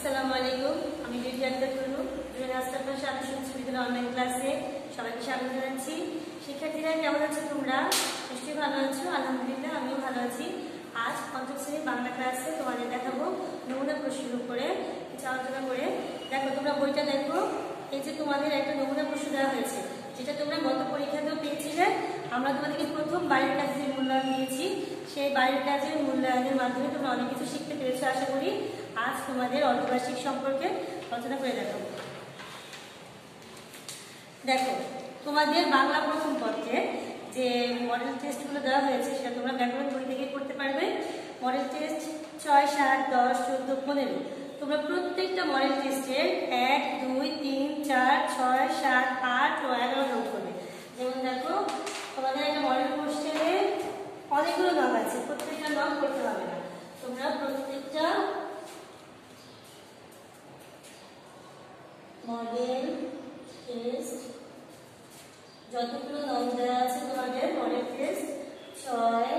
আসসালামু আলাইকুম, আমি বিউটি আক্তার টুনু জুয়েল পাশে আদর্শ বিশ্ববিদ্যালয় অনলাইন ক্লাসে সবাইকে স্বাগত জানাচ্ছি। শিক্ষার্থীরা, কেমন আছো তোমরা? নিশ্চয়ই ভালো আছো, আলহামদুলিল্লাহ, আমিও ভালো আছি। আজ পঞ্চম শ্রেণির বাংলা ক্লাসে তোমাদের দেখাবো নমুনা প্রশ্নের উপরে কিছু আলোচনা করে। দেখো, তোমরা বইটা দেখো, এই যে তোমাদের একটা নমুনা প্রশ্ন দেওয়া হয়েছে, যেটা তোমরা গত পরীক্ষাতেও পেয়েছিলে। আমরা তোমাদেরকে প্রথম বাড়ির কাজের মূল্যায়ন দিয়েছি। সেই বাড়ির কাজের মূল্যায়নের মাধ্যমে তোমরা অনেক কিছু শিখতে পেরেছ, আশা করি। আজ তোমাদের অর্ধবার্ষিক সম্পর্কে আলোচনা করে দেখো দেখো, তোমাদের বাংলা প্রথম পত্রে যে মডেল টেস্টগুলো দেওয়া হয়েছে সেটা তোমরা ব্যাকরণ বই থেকে করতে পারবে। মডেল টেস্ট ছয়, সাত, দশ, চোদ্দ, পনেরো। তোমরা প্রত্যেকটা মডেল টেস্টের এক, দুই, তিন, চার, ছয়, সাত, আট ও এগারো নোট করবে। যেমন দেখো, তোমাদের একটা মডেল কোশ্চেনে অনেকগুলো নাম আছে, প্রত্যেকটা নাম করতে হবে না তোমরা প্রত্যেকটা মডেল টেস্ট যতগুলো নাম দেওয়া আছে তোমাদের মডেল টেস্ট ছয়,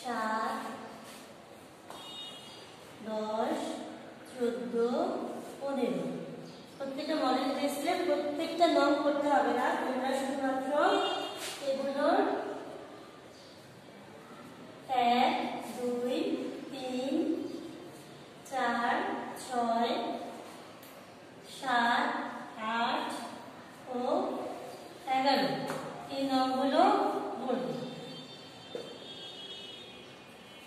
সাত, দশ, চোদ্দ, পনেরো। প্রত্যেকটা মডেল টেস্টে প্রত্যেকটা নাম করতে হবে না, তোমরা শুধুমাত্র এগুলোর এক, দুই, তিন, চার, ছয়, সাত আট ও এগারো এই নম্বরগুলো বলব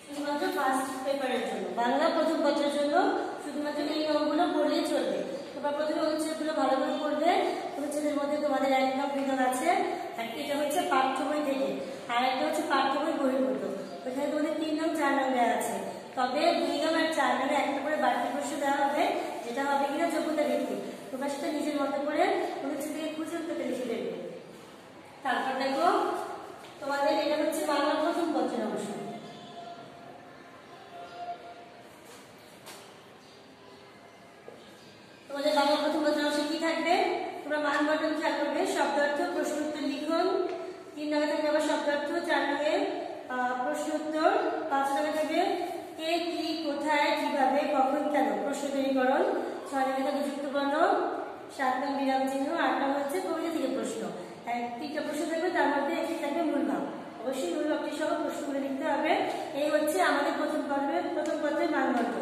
শুধুমাত্র ফার্স্ট পেপারের জন্য বাংলা প্রথম পত্রের জন্য শুধুমাত্র এই নিয়মগুলো পড়লেই চলবে। তোমরা প্রথমে অনুচ্ছেদগুলো ভালো করে পড়বে অনুচ্ছেদের মধ্যে তোমাদের এক বিধান আছে এটা হচ্ছে পাঠ্য বই থেকে, আর একটা হচ্ছে পাঠ্য বই বহির্ভূত। ওখানে তোমাদের তিন নং, চার নং দেওয়া আছে। তবে দুই নং আর চার নামে একটা করে বাড়তি প্রশ্ন দেওয়া হবে, যেটা হবে কিনা যোগ্যতা ভিত্তিক। তোমরা সেটা নিজের মতো করে অনুচ্ছেদ থেকে খুঁজে উত্তরটা লিখে দেবে। তারপর দেখো, তোমাদের এটা হচ্ছে বাংলা প্রথম পত্রের অংশ। গঠন খেয়াল করবে শব্দার্থ প্রশ্ন উত্তর লিখন। তিন নামে থাকবে আবার শব্দার্থ, চার নামে প্রশ্ন উত্তর, পাঁচ নামে থাকবে কে, কি, কোথায়, কীভাবে, কখন কেন প্রশ্ন তৈরিকরণ ছয় নামে থাকবে যুক্তবর্ণ সাত নাম বিরাম চিহ্ন, আট নাম হচ্ছে কবিতা থেকে প্রশ্ন। তিনটা প্রশ্ন থাকবে, তার মধ্যে একটি থাকবে মূল ভাব। অবশ্যই মূল ভাবটি সহ প্রশ্নগুলো লিখতে হবে। এই হচ্ছে আমাদের প্রথম পর্বের, প্রথম পত্রের মানদণ্ড।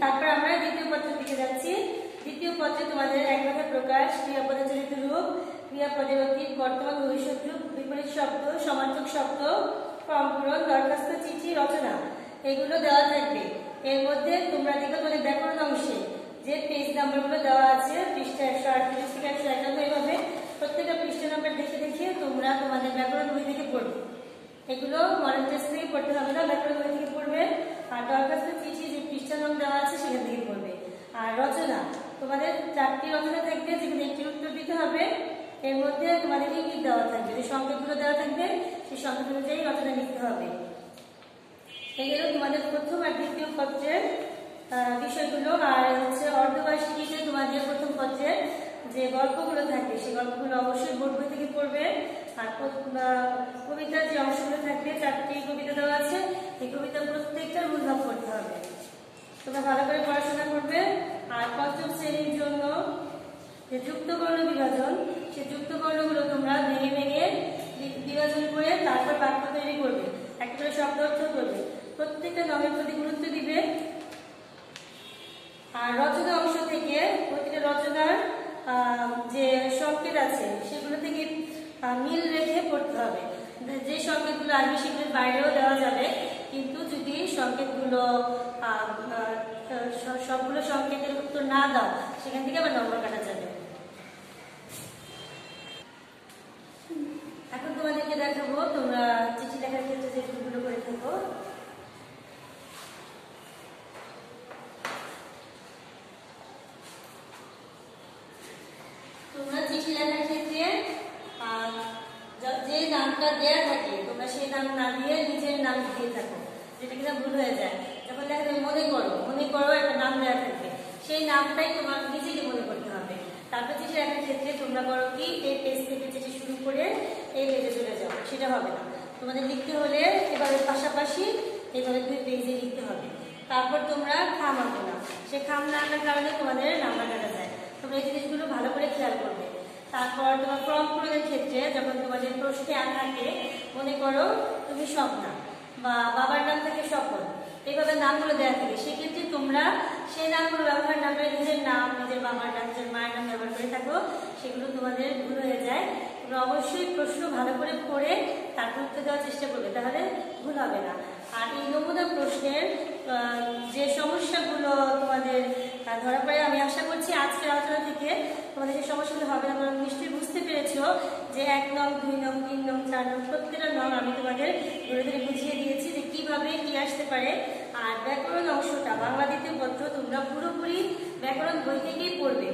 তারপর আমরা দ্বিতীয় পত্রের দিকে যাচ্ছি। দ্বিতীয় পত্রে তোমাদের এক কথা প্রকাশ ক্রিয়াপদের চরিত রূপ ক্রিয়াপদের অতীত বর্তমান ভবিষ্যৎ রূপ, বিপরীত শব্দ সমার্থক শব্দ, ফর্ম পূরণ, দরখাস্ত, চিঠি, রচনা, এগুলো দেওয়া থাকবে। এর মধ্যে তোমরা দেখো তোমাদের ব্যাকরণ অংশে যে পেজ নাম্বারগুলো দেওয়া আছে, পৃষ্ঠা একশো আটত্রিশ থেকে একশো একান্ন এইভাবে প্রত্যেকটা পৃষ্ঠা নাম্বার দেখে দেখে তোমরা তোমাদের ব্যাকরণ বই থেকে পড়বে। এগুলো মডেল টেস্ট থেকে পড়তে হবে না ব্যাকরণ বই থেকে পড়বে। আর দরখাস্ত, চিঠি যে পৃষ্ঠা নাম দেওয়া আছে সেখান থেকে পড়বে। আর রচনা তোমাদের চারটি রচনা থাকবে, যেখানে একটি উত্তর দিতে হবে। এর মধ্যে তোমাদের ইঙ্গিত দেওয়া থাকবে? যে সংকেতগুলো দেওয়া থাকবে, সেই সংকেত অনুযায়ী রচনা লিখতে হবে। এই গেল তোমাদের প্রথম আর দ্বিতীয় পত্রের বিষয়গুলো। আর হচ্ছে অর্ধবার্ষিকীতে তোমাদের প্রথম পত্রের যে গল্পগুলো থাকবে, সেই গল্পগুলো অবশ্যই বোর্ড বই থেকে পড়বে। আর কবিতার যে অংশগুলো থাকবে, চারটি কবিতা দেওয়া আছে, এই কবিতা প্রত্যেকটার মূলভাব করতে হবে। তোমরা ভালো করে পড়াশোনা করবে। আর পঞ্চম শ্রেণির জন্য যে যুক্তবর্ণ বিভাজন সেই যুক্তবর্ণগুলো তোমরা ভেঙে ভেঙে বিভাজন করে তারপর বাক্য তৈরি করবে। একটা করে শব্দ অর্থ করবে। প্রত্যেকটা নামের প্রতি গুরুত্ব দিবে। আর রচনা অংশ থেকে প্রতিটা রচনার যে সংকেত আছে, সেগুলো থেকে মিল রেখে পড়তে হবে। যে সংকেতগুলো আরবি শিখলে বাইরেও দেওয়া যাবে। কিন্তু যদি সংকেতগুলো সবগুলো সংকেতের উত্তর না দাও, সেখান থেকে আবার নম্বর কাটা যাবে। এখন তোমাদেরকে দেখাবো, তোমরা চিঠি লেখার ক্ষেত্রে যে ভুলগুলো করে থাকো। তোমরা চিঠি লেখার ক্ষেত্রে যে নামটা দেয়া থাকে সেই নাম না দিয়ে নিজের নাম দিয়ে থাকো। যেটা কিনা ভুল হয়ে যায়। যখন দেখা যায় মনে করো মনে করো একটা নাম দেওয়া থাকবে সেই নামটাই তোমার নিজেকে মনে করতে হবে। তারপর চিঠি লেখার ক্ষেত্রে তোমরা করো কি, এই পেজ থেকে চিঠি শুরু করে এই পেজে চলে যাও। সেটা হবে না। তোমাদের লিখতে হলে এবারে পাশাপাশি এইভাবে দুই পেজে লিখতে হবে। তারপর তোমরা খাম আঁকো না। সে খাম না আঁকার কারণে তোমাদের নাম্বার কাটা যায়। তোমরা এই জিনিসগুলো ভালো করে খেয়াল করবে। তারপর তোমার ফর্ম পূরণের ক্ষেত্রে যখন তোমাদের প্রশ্নে থাকে মনে করো তুমি স্বপ্না বা বাবার নাম থেকে স্বপন। এইভাবে নামগুলো দেওয়া থাকে। সেক্ষেত্রে তোমরা সেই নামগুলো ব্যবহার না করে নিজের নাম, নিজের বাবার নাম, নিজের মায়ের নাম ব্যবহার করে থাকো। সেগুলো তোমাদের ভুল হয়ে যায়। তোমরা অবশ্যই প্রশ্ন ভালো করে পড়ে তারপর উত্তর দেওয়ার চেষ্টা করবে, তাহলে ভুল হবে না। আর এই নমুনা প্রশ্নের যে সমস্যাগুলো তোমাদের ধরা পড়ে, আমি আশা করছি আজকের আলোচনা থেকে তোমাদের সেই সমস্যাগুলো হবে না। তোমরা নিশ্চয়ই বুঝতে পেরেছ যে এক নং, দুই নং, তিন নং, চার নং প্রত্যেকটা নং আমি তোমাদের ধরে ধরে বুঝিয়ে দিয়েছি যে কীভাবে কি আসতে পারে। আর ব্যাকরণ অংশটা বাংলা দ্বিতীয় পত্র তোমরা পুরোপুরি ব্যাকরণ বই থেকেই পড়বে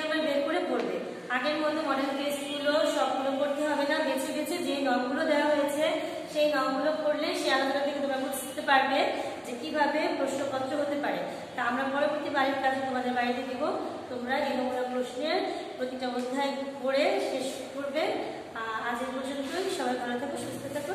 নাম্বার বের করে পড়বে। আগের মতো মডেল টেস্টগুলো সবগুলো করতে হবে না, বেছে বেছে যে নংগুলো দেওয়া হয়েছে, সেই নংগুলো পড়লে সেই আলোচনা থেকে তোমরা বুঝতে পারবে। যে কীভাবে প্রশ্নপত্র হতে পারে। তা আমরা পরবর্তী বাড়ির কাজে তোমাদের বাড়িতে দিব। তোমরা এই নমুনা প্রশ্নের প্রতিটা অধ্যায় করে শেষ করবে। আজ এই পর্যন্তই। সবাই ভালো থাকো, সুস্থ থাকো।